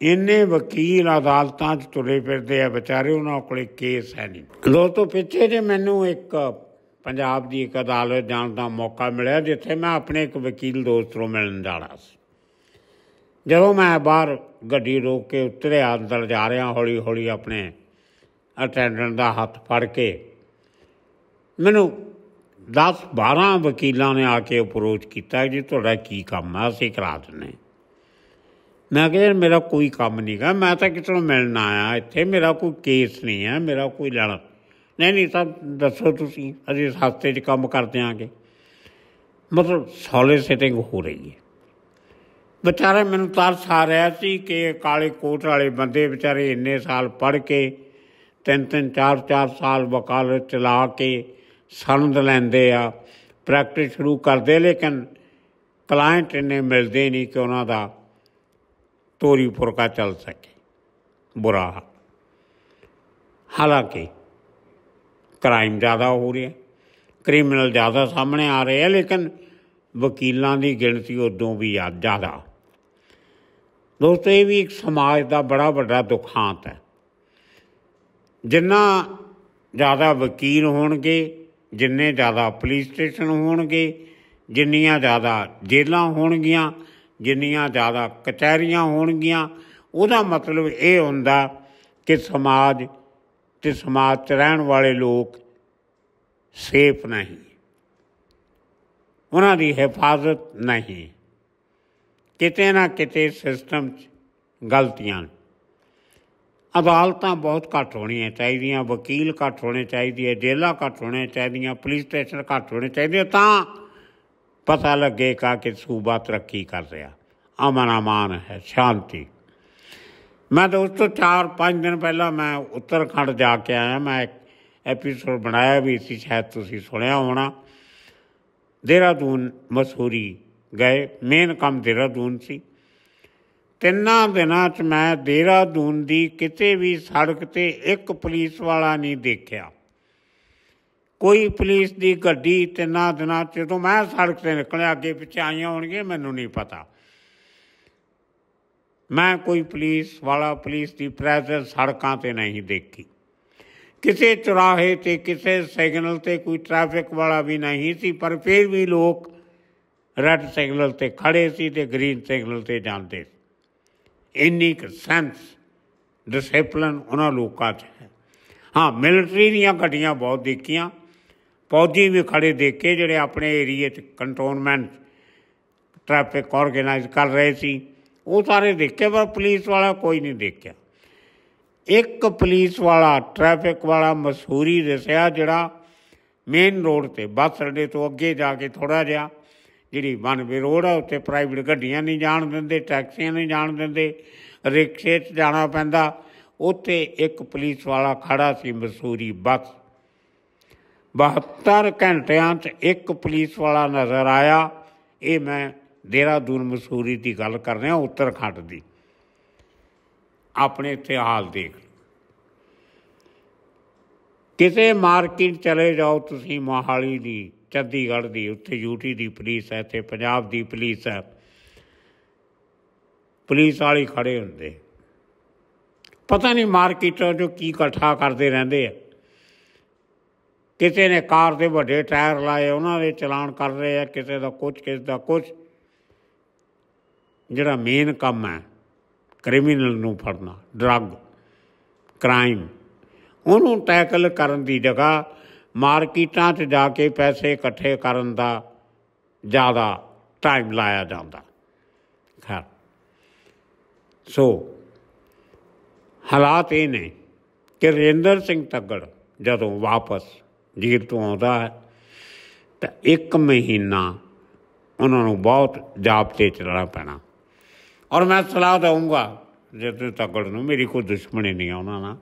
ਇੰਨੇ ਵਕੀਲ ਅਦਾਲਤਾਂ 'ਚ ਤੁਰੇ ਫਿਰਦੇ ਆ, ਵਿਚਾਰੇ ਉਹਨਾਂ ਕੋਲੇ ਕੇਸ ਹੈ ਨਹੀਂ। ਦੋਸਤੋ ਪਿੱਛੇ ਜੇ ਮੈਨੂੰ ਇੱਕ ਪੰਜਾਬ ਦੀ ਇੱਕ ਅਦਾਲਤ ਜਾਣ ਦਾ ਮੌਕਾ ਮਿਲਿਆ, ਜਿੱਥੇ ਮੈਂ ਆਪਣੇ ਇੱਕ ਵਕੀਲ ਦੋਸਤ ਨੂੰ ਮਿਲਣ ਜਾਣਾ ਸੀ। ਜਦੋਂ ਮੈਂ ਬਾਹਰ ਗੱਡੀ ਰੋਕ ਕੇ ਉਤਰਿਆ, ਅੰਦਰ ਜਾ ਰਿਹਾ ਹੌਲੀ ਹੌਲੀ ਆਪਣੇ ਅਟੈਂਡੈਂਟ ਦਾ ਹੱਥ ਫੜ ਕੇ, ਮੈਨੂੰ 10 12 ਵਕੀਲਾਂ ਨੇ ਆ ਕੇ ਅਪਰੋਚ ਕੀਤਾ ਜੀ, ਤੁਹਾਡਾ ਕੀ ਕੰਮ ਆ? ਅਸੀਂ ਕਰਾ ਦਿੰਨੇ ਮੈਂ ਕਿਹਾ ਯਾਰ ਮੇਰਾ ਕੋਈ ਕੰਮ ਨਹੀਂਗਾ ਮੈਂ ਤਾਂ ਕਿਸੇ ਨੂੰ ਮਿਲਣ ਆਇਆ ਇੱਥੇ, ਮੇਰਾ ਕੋਈ ਕੇਸ ਨਹੀਂ ਹੈ, ਮੇਰਾ ਕੋਈ ਲੈਣਾ। ਨਹੀਂ ਨਹੀਂ ਤਾਂ ਦੱਸੋ ਤੁਸੀਂ, ਅਸੀਂ ਇਸ ਹਫ਼ਤੇ 'ਚ ਕੰਮ ਕਰ ਦਿਆਂਗੇ ਮਤਲਬ ਸੋਲਿਸਿਟਿੰਗ ਹੋ ਰਹੀ ਹੈ। ਵਿਚਾਰੇ ਮੈਨੂੰ ਤਰਸ ਆ ਰਿਹਾ ਸੀ ਕਿ ਕਾਲੇ ਕੋਟ ਵਾਲੇ ਬੰਦੇ ਵਿਚਾਰੇ ਇੰਨੇ ਸਾਲ ਪੜ੍ਹ ਕੇ, ਤਿੰਨ ਤਿੰਨ, ਚਾਰ ਚਾਰ ਸਾਲ ਵਕਾਲਤ ਚਲਾ ਕੇ ਸਨਦ ਲੈਂਦੇ ਆ ਪ੍ਰੈਕਟਿਸ ਸ਼ੁਰੂ ਕਰਦੇ, ਲੇਕਿਨ ਕਲਾਇੰਟ ਇੰਨੇ ਮਿਲਦੇ ਨਹੀਂ ਕਿ ਉਹਨਾਂ ਦਾ ਤੋਰੀ ਫੁਰਕਾ ਚੱਲ ਸਕੇ। ਬੁਰਾ ਹਾਲਾਂਕਿ ਕ੍ਰਾਈਮ ਜ਼ਿਆਦਾ ਹੋ ਰਿਹਾ। ਕ੍ਰਿਮੀਨਲ ਜ਼ਿਆਦਾ ਸਾਹਮਣੇ ਆ ਰਹੇ ਆ, ਲੇਕਿਨ ਵਕੀਲਾਂ ਦੀ ਗਿਣਤੀ ਉਦੋਂ ਵੀ ਆ ਜ਼ਿਆਦਾ। ਦੋਸਤੋ, ਇਹ ਵੀ ਇੱਕ ਸਮਾਜ ਦਾ ਬੜਾ ਵੱਡਾ ਦੁਖਾਂਤ ਹੈ। ਜਿੰਨਾ ਜ਼ਿਆਦਾ ਵਕੀਲ ਹੋਣਗੇ, ਜਿੰਨੇ ਜ਼ਿਆਦਾ ਪੁਲਿਸ ਸਟੇਸ਼ਨ ਹੋਣਗੇ, ਜਿੰਨੀਆਂ ਜ਼ਿਆਦਾ ਜੇਲਾਂ ਹੋਣਗੀਆਂ ਜਿੰਨੀਆਂ ਜ਼ਿਆਦਾ ਕਚਹਿਰੀਆਂ ਹੋਣਗੀਆਂ, ਉਹਦਾ ਮਤਲਬ ਇਹ ਹੁੰਦਾ ਕਿ ਸਮਾਜ ਤੇ ਸਮਾਜ 'ਚ ਰਹਿਣ ਵਾਲੇ ਲੋਕ ਸੇਫ ਨਹੀਂ। ਉਹਨਾਂ ਦੀ ਹਿਫਾਜ਼ਤ ਨਹੀਂ। ਕਿਤੇ ਨਾ ਕਿਤੇ ਸਿਸਟਮ 'ਚ ਗਲਤੀਆਂ ਅਦਾਲਤਾਂ ਬਹੁਤ ਘੱਟ ਹੋਣੀਆਂ ਚਾਹੀਦੀਆਂ, ਵਕੀਲ ਘੱਟ ਹੋਣੇ ਚਾਹੀਦੇ ਜੇਲ੍ਹਾਂ ਘੱਟ ਹੋਣੇ ਚਾਹੀਦੀਆਂ, ਪੁਲਿਸ ਸਟੇਸ਼ਨ ਘੱਟ ਹੋਣੇ ਚਾਹੀਦੇ ਤਾਂ ਪਤਾ ਲੱਗੇਗਾ ਕਿ ਸੂਬਾ ਤਰੱਕੀ ਕਰ ਰਿਹਾ। ਅਮਨ ਅਮਾਨ ਹੈ, ਸ਼ਾਂਤੀ। ਮੈਂ ਦੋਸਤੋ ਉਸ ਤੋਂ 4-5 ਦਿਨ ਪਹਿਲਾਂ ਮੈਂ ਉੱਤਰਾਖੰਡ ਜਾ ਕੇ ਆਇਆ। ਮੈਂ ਇੱਕ ਐਪੀਸੋਡ ਬਣਾਇਆ ਵੀ ਸੀ, ਸ਼ਾਇਦ ਤੁਸੀਂ ਸੁਣਿਆ ਹੋਣਾ। ਦੇਹਰਾਦੂਨ, ਮਸੂਰੀ ਗਏ। ਮੇਨ ਕੰਮ ਦੇਹਰਾਦੂਨ ਸੀ। ਤਿੰਨਾਂ ਦਿਨਾਂ 'ਚ ਮੈਂ ਦੇਹਰਾਦੂਨ ਦੀ ਕਿਤੇ ਵੀ ਸੜਕ ਤੇ ਇੱਕ ਪੁਲਿਸ ਵਾਲਾ ਨਹੀਂ ਦੇਖਿਆ। ਕੋਈ ਪੁਲਿਸ ਦੀ ਗੱਡੀ ਤਿੰਨਾਂ ਦਿਨਾਂ 'ਚ ਜਦੋਂ ਮੈਂ ਸੜਕ ਤੇ ਨਿਕਲਿਆ, ਅੱਗੇ ਪਿੱਛੇ ਆਈਆਂ ਹੋਣਗੀਆਂ, ਮੈਨੂੰ ਨਹੀਂ ਪਤਾ। ਮੈਂ ਕੋਈ ਪੁਲਿਸ ਵਾਲਾ, ਪੁਲਿਸ ਦੀ ਪ੍ਰੈਜ਼ੈਂਸ ਸੜਕਾਂ ਤੇ ਨਹੀਂ ਦੇਖੀ। ਕਿਸੇ ਚੁਰਾਹੇ ਤੇ, ਕਿਸੇ ਸਿਗਨਲ ਤੇ ਕੋਈ ਟ੍ਰੈਫਿਕ ਵਾਲਾ ਵੀ ਨਹੀਂ ਸੀ, ਪਰ ਫਿਰ ਵੀ ਲੋਕ ਰੈੱਡ ਸਿਗਨਲ ਤੇ ਖੜੇ ਸੀ ਤੇ ਗ੍ਰੀਨ ਸਿਗਨਲ ਤੇ ਜਾਂਦੇ ਸੀ। ਇੰਨੀ ਕੁ ਸੈਂਸ ਡਿਸਪਲਿਨ ਉਹਨਾਂ ਲੋਕਾਂ 'ਚ ਹੈ। ਹਾਂ ਮਿਲਟਰੀ ਦੀਆਂ ਗੱਡੀਆਂ ਬਹੁਤ ਦੇਖੀਆਂ। ਫੌਜੀ ਵੀ ਖੜੇ ਕੇ ਜਿਹੜੇ ਆਪਣੇ ਏਰੀਏ 'ਚ ਕੰਟਰੋਲਮੈਂਟ ਟ੍ਰੈਫਿਕ ਆਰਗੇਨਾਈਜ਼ ਕਰ ਰਹੇ ਸੀ, ਉਹ ਸਾਰੇ ਦੇਖੇ ਪਰ ਪੁਲਿਸ ਵਾਲਾ, ਕੋਈ ਨਹੀਂ ਦੇਖਿਆ। ਇੱਕ ਪੁਲਿਸ ਵਾਲਾ, ਟ੍ਰੈਫਿਕ ਵਾਲਾ ਮਸੂਰੀ ਦੱਸਿਆ ਜਿਹੜਾ ਮੇਨ ਰੋਡ ਤੇ, ਬੱਸ ਅੱਡੇ ਤੋਂ ਅੱਗੇ ਜਾ ਕੇ ਥੋੜਾ ਜਿਹਾ ਜਿਹੜੀ ਵਨਵੇ ਰੋਡ ਆ ਉੱਤੇ ਪ੍ਰਾਈਵੇਟ ਗੱਡੀਆਂ ਨਹੀਂ ਜਾਣ ਦਿੰਦੇ, ਟੈਕਸੀਆਂ ਨਹੀਂ ਜਾਣ ਦਿੰਦੇ, ਰਿਕਸ਼ੇ 'ਚ ਜਾਣਾ ਪੈਂਦਾ। ਉੱਥੇ ਇੱਕ ਪੁਲਿਸ ਵਾਲਾ ਖੜਾ ਸੀ ਮਸੂਰੀ ਬੱਸ 72 ਘੰਟਿਆਂ 'ਚ ਇੱਕ ਪੁਲਿਸ ਵਾਲਾ ਨਜ਼ਰ ਆਇਆ। ਇਹ ਮੈਂ ਦੇਹਰਾਦੂਨ, ਮਸੂਰੀ ਦੀ ਗੱਲ ਕਰ ਰਿਹਾ, ਉੱਤਰਾਖੰਡ ਦੀ। ਆਪਣੇ ਇੱਥੇ ਹਾਲ ਦੇਖ। ਕਿਸੇ ਮਾਰਕੀਟ ਚਲੇ ਜਾਓ ਤੁਸੀਂ, ਮੋਹਾਲੀ ਦੀ, ਚੰਡੀਗੜ੍ਹ ਦੀ, ਉੱਥੇ ਯੂਟੀ ਦੀ ਪੁਲਿਸ ਹੈ ਤੇ ਪੰਜਾਬ ਦੀ ਪੁਲਿਸ ਹੈ। ਪੁਲਿਸ ਵਾਲੇ ਖੜੇ ਹੁੰਦੇ। ਪਤਾ ਨਹੀਂ ਮਾਰਕੀਟਾਂ ਜੋ ਕੀ ਇਕੱਠਾ ਕਰਦੇ ਰਹਿੰਦੇ ਆ। ਕਿਸੇ ਨੇ ਕਾਰ ਦੇ ਵੱਡੇ ਟਾਇਰ ਲਾਏ, ਉਹਨਾਂ ਦੇ ਚਲਾਨ ਕਰ ਰਹੇ ਆ ਕਿਸੇ ਦਾ ਕੁਝ ਕਿਸੇ ਦਾ ਕੁਝ ਜਿਹੜਾ ਮੇਨ ਕੰਮ ਹੈ ਕ੍ਰਿਮੀਨਲ ਨੂੰ ਫੜਨਾ ਡਰੱਗ ਕ੍ਰਾਈਮ ਉਹਨੂੰ ਟੈਕਲ ਕਰਨ ਦੀ ਜਗ੍ਹਾ ਮਾਰਕੀਟਾਂ 'ਚ ਜਾ ਕੇ ਪੈਸੇ ਇਕੱਠੇ ਕਰਨ ਦਾ ਜ਼ਿਆਦਾ ਟਾਈਮ ਲਾਇਆ ਜਾਂਦਾ। ਖੈਰ। ਸੋ ਹਾਲਾਤ ਇਹ ਨੇ ਕਿ ਰਜਿੰਦਰ ਸਿੰਘ ਤੱਗੜ ਜਦੋਂ ਵਾਪਸ ਜੇਲ੍ਹ ਤੋਂ ਆਉਂਦਾ ਹੈ, ਤਾਂ ਇੱਕ ਮਹੀਨਾ ਉਹਨਾਂ ਨੂੰ ਬਹੁਤ ਜਾਬਤੇ ਚੱਲਣਾ ਪੈਣਾ। ਔਰ ਮੈਂ ਸਲਾਹ ਦਊਂਗਾ ਜਦੋਂ ਤਕੜ ਨੂੰ, ਮੇਰੀ ਕੋਈ ਦੁਸ਼ਮਣੀ ਨਹੀਂ ਆ ਉਹਨਾਂ ਨਾਲ,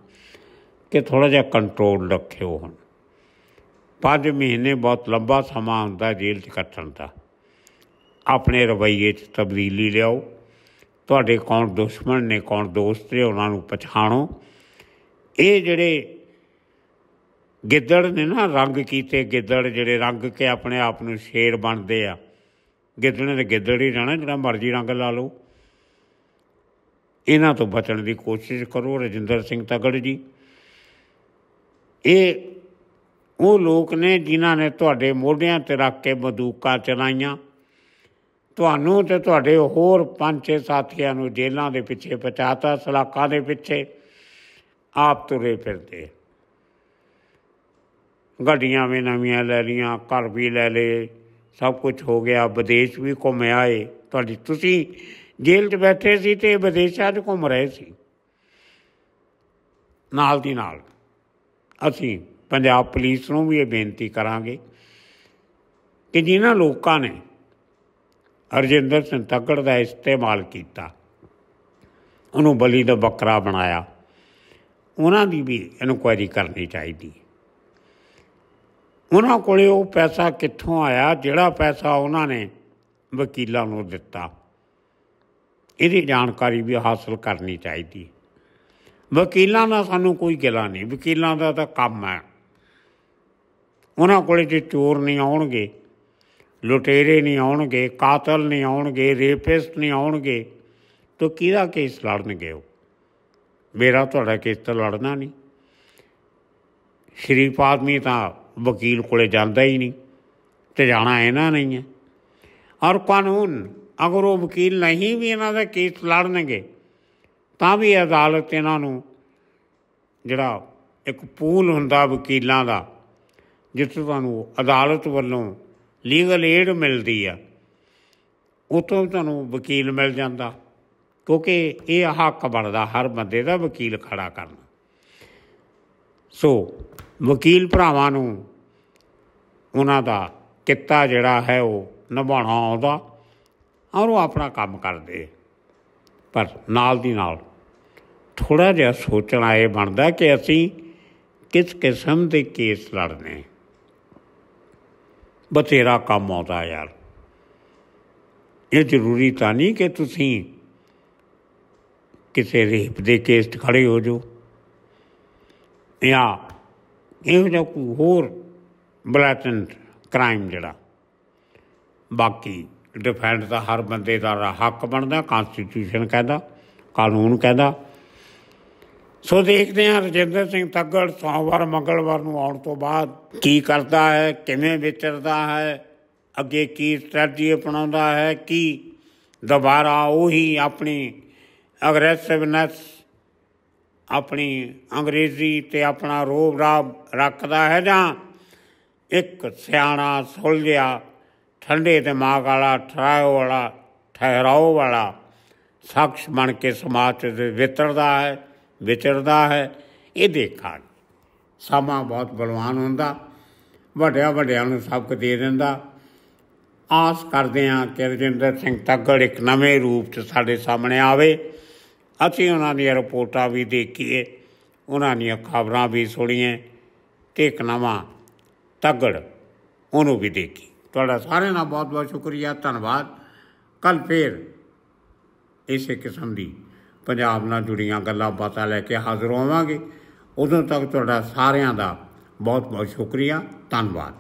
ਕਿ ਥੋੜਾ ਜਿਹਾ ਕੰਟਰੋਲ ਰੱਖਿਓ ਹੁਣ। ਪੰਜ ਮਹੀਨੇ ਬਹੁਤ ਲੰਬਾ ਸਮਾਂ ਹੁੰਦਾ ਜੇਲ੍ਹ 'ਚ ਕੱਟਣ ਦਾ। ਆਪਣੇ ਰਵਈਏ 'ਚ ਤਬਦੀਲੀ ਲਿਆਓ। ਤੁਹਾਡੇ ਕੌਣ ਦੁਸ਼ਮਣ ਨੇ, ਕੌਣ ਦੋਸਤ ਨੇ, ਉਹਨਾਂ ਨੂੰ ਪਛਾਣੋ। ਇਹ ਜਿਹੜੇ ਗਿੱਦੜ ਨੇ ਨਾ ਰੰਗ ਕੀਤੇ, ਗਿੱਦੜ ਜਿਹੜੇ ਰੰਗ ਕੇ ਆਪਣੇ ਆਪ ਨੂੰ ਸ਼ੇਰ ਬਣਦੇ ਆ। ਗਿੱਦੜ ਨੇ ਗਿੱਦੜ ਹੀ ਰਹਿਣਾ, ਜਿਹੜਾ ਮਰਜ਼ੀ ਰੰਗ ਲਾ ਲਓ। ਇਹਨਾਂ ਤੋਂ ਬਚਣ ਦੀ ਕੋਸ਼ਿਸ਼ ਕਰੋ, ਰਜਿੰਦਰ ਸਿੰਘ ਤਗੜ ਜੀ। ਇਹ ਉਹ ਲੋਕ ਨੇ ਜਿਨ੍ਹਾਂ ਨੇ ਤੁਹਾਡੇ ਮੋਢਿਆਂ ਤੇ ਰੱਖ ਕੇ ਬੰਦੂਕਾਂ ਚਲਾਈਆਂ। ਤੁਹਾਨੂੰ ਤੇ ਤੁਹਾਡੇ ਹੋਰ ਪੰਜ ਛੇ ਸਾਥੀਆਂ ਨੂੰ ਜੇਲ੍ਹਾਂ ਦੇ ਪਿੱਛੇ ਪਚਾਤਾ ਸਲਾਕਾਂ ਦੇ ਪਿੱਛੇ ਆਪ ਤੁਰੇ ਫਿਰਦੇ ਗੱਡੀਆਂ ਵੀ ਨਵੀਆਂ ਲੈ ਲੀਆਂ ਘਰ ਵੀ ਲੈ ਲਏ, ਸਭ ਕੁਝ ਹੋ ਗਿਆ। ਵਿਦੇਸ਼ ਵੀ ਘੁੰਮ ਆਏ। ਤੁਹਾਡੀ ਤੁਸੀਂ ਜੇਲ੍ਹ 'ਚ ਬੈਠੇ ਸੀ ਤੇ ਵਿਦੇਸ਼ਾਂ 'ਚ ਘੁੰਮ ਰਹੇ ਸੀ। ਨਾਲ ਦੀ ਨਾਲ ਅਸੀਂ ਪੰਜਾਬ ਪੁਲਿਸ ਨੂੰ ਵੀ ਇਹ ਬੇਨਤੀ ਕਰਾਂਗੇ ਕਿ ਜਿਨ੍ਹਾਂ ਲੋਕਾਂ ਨੇ ਅਰਜਿੰਦਰ ਸਿੰਘ ਤੱਗੜ ਦਾ ਇਸਤੇਮਾਲ ਕੀਤਾ, ਉਹਨੂੰ ਬਲੀ ਦਾ ਬੱਕਰਾ ਬਣਾਇਆ, ਉਹਨਾਂ ਦੀ ਵੀ ਇਨਕੁਆਇਰੀ ਕਰਨੀ ਚਾਹੀਦੀ। ਉਹਨਾਂ ਕੋਲੇ ਉਹ ਪੈਸਾ ਕਿੱਥੋਂ ਆਇਆ? ਜਿਹੜਾ ਪੈਸਾ ਉਹਨਾਂ ਨੇ ਵਕੀਲਾਂ ਨੂੰ ਦਿੱਤਾ। ਇਹਦੀ ਜਾਣਕਾਰੀ ਵੀ ਹਾਸਲ ਕਰਨੀ ਚਾਹੀਦੀ। ਵਕੀਲਾਂ ਦਾ ਸਾਨੂੰ ਕੋਈ ਗਿਲਾ ਨਹੀਂ। ਵਕੀਲਾਂ ਦਾ ਤਾਂ ਕੰਮ ਹੈ। ਉਹਨਾਂ ਕੋਲੇ ਜੇ ਚੋਰ ਨਹੀਂ ਆਉਣਗੇ, ਲੁਟੇਰੇ ਨਹੀਂ ਆਉਣਗੇ, ਕਾਤਲ ਨਹੀਂ ਆਉਣਗੇ, ਰੇਪਿਸਟ ਨਹੀਂ ਆਉਣਗੇ, ਤਾਂ ਕਿਹਦਾ ਕੇਸ ਲੜਨਗੇ ਉਹ? ਮੇਰਾ ਤੁਹਾਡਾ ਕੇਸ ਤਾਂ ਲੜਨਾ ਨਹੀਂ। ਸ਼ਰੀਫ ਆਦਮੀ ਤਾਂ ਵਕੀਲ ਕੋਲੇ ਜਾਂਦਾ ਹੀ ਨਹੀਂ ਤੇ ਜਾਣਾ ਇਹਨਾਂ ਨਹੀਂ ਹੈ ਔਰ ਕਾਨੂੰਨ, ਅਗਰ ਉਹ ਵਕੀਲ ਨਹੀਂ ਵੀ ਇਹਨਾਂ ਦਾ ਕੇਸ ਲੜਨਗੇ, ਤਾਂ ਵੀ ਅਦਾਲਤ ਇਹਨਾਂ ਨੂੰ ਜਿਹੜਾ ਇੱਕ ਪੂਲ ਹੁੰਦਾ ਵਕੀਲਾਂ ਦਾ, ਜਿੱਥੇ ਤੁਹਾਨੂੰ ਅਦਾਲਤ ਵੱਲੋਂ ਲੀਗਲ ਏਡ ਮਿਲਦੀ ਆ ਉਤੋਂ ਤੁਹਾਨੂੰ ਵਕੀਲ ਮਿਲ ਜਾਂਦਾ, ਕਿਉਂਕਿ ਇਹ ਹੱਕ ਬਣਦਾ ਹਰ ਬੰਦੇ ਦਾ ਵਕੀਲ ਖੜਾ ਕਰਨਾ ਸੋ ਵਕੀਲ ਭਰਾਵਾਂ ਨੂੰ ਉਹਨਾਂ ਦਾ ਕਿੱਤਾ ਜਿਹੜਾ ਹੈ ਉਹ ਨਿਭਾਉਣਾ ਆਉਂਦਾ ਔਰ ਉਹ ਆਪਣਾ ਕੰਮ ਕਰਦੇ। ਪਰ ਨਾਲ ਦੀ ਨਾਲ ਥੋੜਾ ਜਿਹਾ ਸੋਚਣਾ ਇਹ ਬਣਦਾ ਕਿ ਅਸੀਂ ਕਿਸ ਕਿਸਮ ਦੇ ਕੇਸ ਲੜਨੇ। ਬਥੇਰਾ ਕੰਮ ਆਉਂਦਾ ਯਾਰ। ਇਹ ਜ਼ਰੂਰੀ ਤਾਂ ਨਹੀਂ ਕਿ ਤੁਸੀਂ ਕਿਸੇ ਰੇਪ ਦੇ ਕੇਸ 'ਚ ਖੜੇ ਹੋ ਜਾਓ ਜਾਂ ਇਹੋ ਜਿਹਾ ਕੋਈ ਹੋਰ ਬਲੈਟੈਂਟ ਕ੍ਰਾਈਮ ਜਿਹੜਾ, ਬਾਕੀ ਡਿਫੈਂਡ ਦਾ ਹਰ ਬੰਦੇ ਦਾ ਹੱਕ ਬਣਦਾ ਕਨਸਟੀਟਿਊਸ਼ਨ ਕਹਿੰਦਾ, ਕਾਨੂੰਨ ਕਹਿੰਦਾ। ਸੋ ਦੇਖਦੇ ਹਾਂ ਰਜਿੰਦਰ ਸਿੰਘ ਤੱਗੜ ਸੋਮਵਾਰ, ਮੰਗਲਵਾਰ ਨੂੰ ਆਉਣ ਤੋਂ ਬਾਅਦ ਕੀ ਕਰਦਾ ਹੈ, ਕਿਵੇਂ ਵਿਚਰਦਾ ਹੈ, ਅੱਗੇ ਕੀ ਸਟ੍ਰੈਟਜੀ ਅਪਣਾਉਂਦਾ ਹੈ, ਕੀ ਦੁਬਾਰਾ ਉਹੀ ਆਪਣੀ ਅਗਰੈਸਿਵਨੈਸ ਆਪਣੀ ਅੰਗਰੇਜ਼ੀ ਤੇ ਆਪਣਾ ਰੋਬ ਰਾਬ ਰੱਖਦਾ ਹੈ ਜਾਂ ਇੱਕ ਸਿਆਣਾ ਸੁਲਝਿਆ, ਠੰਡੇ ਦਿਮਾਗ ਵਾਲਾ, ਠਹਿਰਾਓ ਵਾਲਾ ਠਹਿਰਾਓ ਵਾਲਾ ਸ਼ਖਸ ਬਣ ਕੇ ਸਮਾਜ ਦੇ ਵਿਤਰਦਾ ਹੈ, ਵਿਚਰਦਾ ਹੈ, ਇਹ ਦੇਖਾਂ ਸਮਾਂ ਬਹੁਤ ਬਲਵਾਨ ਹੁੰਦਾ, ਵੱਡਿਆਂ ਵੱਡਿਆਂ ਨੂੰ ਸਬਕ ਦੇ ਦਿੰਦਾ। ਆਸ ਕਰਦੇ ਹਾਂ ਕਿ ਰਜਿੰਦਰ ਸਿੰਘ ਤੱਗੜ ਇੱਕ ਨਵੇਂ ਰੂਪ 'ਚ ਸਾਡੇ ਸਾਹਮਣੇ ਆਵੇ। ਅਸੀਂ ਉਹਨਾਂ ਦੀਆਂ ਰਿਪੋਰਟਾਂ ਵੀ ਦੇਖੀਏ, ਉਹਨਾਂ ਦੀਆਂ ਖਬਰਾਂ ਵੀ ਸੁਣੀਏ ਤੇ ਇੱਕ ਨਵਾਂ ਤੱਗੜ ਉਹਨੂੰ ਵੀ ਦੇਖੀ। ਤੁਹਾਡਾ ਸਾਰਿਆਂ ਦਾ ਬਹੁਤ ਬਹੁਤ ਸ਼ੁਕਰੀਆ, ਧੰਨਵਾਦ। ਕੱਲ ਫੇਰ ਇਸੇ ਕਿਸਮ ਦੀ ਪੰਜਾਬ ਨਾਲ ਜੁੜੀਆਂ ਗੱਲਾਂ ਬਾਤਾਂ ਲੈ ਕੇ ਹਾਜ਼ਰ ਹੋਵਾਂਗੇ। ਉਦੋਂ ਤੱਕ ਤੁਹਾਡਾ ਸਾਰਿਆਂ ਦਾ ਬਹੁਤ ਬਹੁਤ ਸ਼ੁਕਰੀਆ, ਧੰਨਵਾਦ।